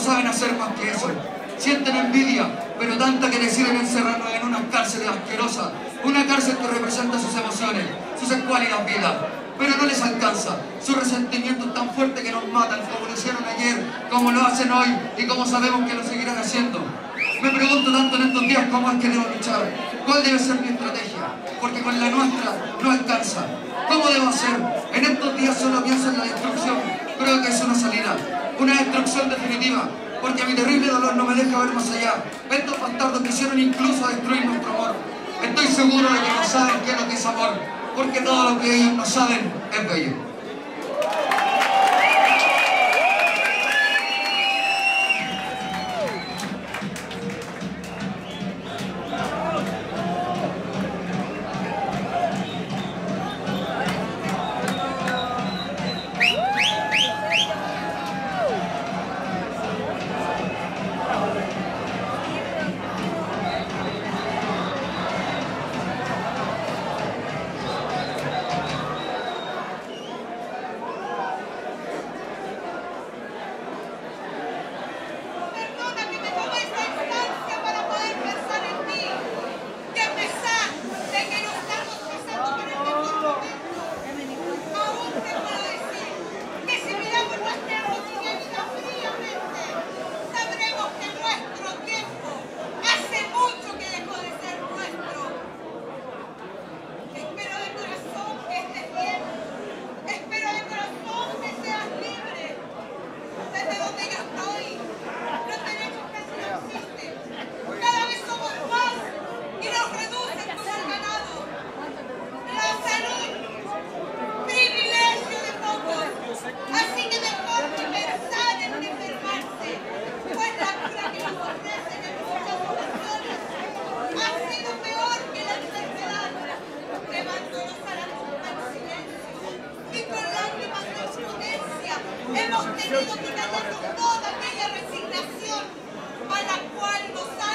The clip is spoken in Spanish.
no saben hacer más que eso. Sienten envidia, pero tanta que deciden encerrarnos en una cárcel asquerosa. Una cárcel que representa sus emociones, sus escuálidas vidas. Pero no les alcanza. Su resentimiento es tan fuerte que nos matan, como lo hicieron ayer, como lo hacen hoy y como sabemos que lo seguirán haciendo. Me pregunto tanto en estos días cómo es que debo luchar, cuál debe ser mi estrategia, porque con la nuestra no alcanza. ¿Cómo debo hacer? En estos días solo pienso en la destrucción. Creo que es una salida, una destrucción definitiva, porque mi terrible dolor no me deja ver más allá. Estos bastardos quisieron incluso destruir nuestro amor. Estoy seguro de que no saben qué es lo que es amor, porque todo lo que ellos no saben es bello. hemos tenido que callar con toda aquella resignación a la cual nos ha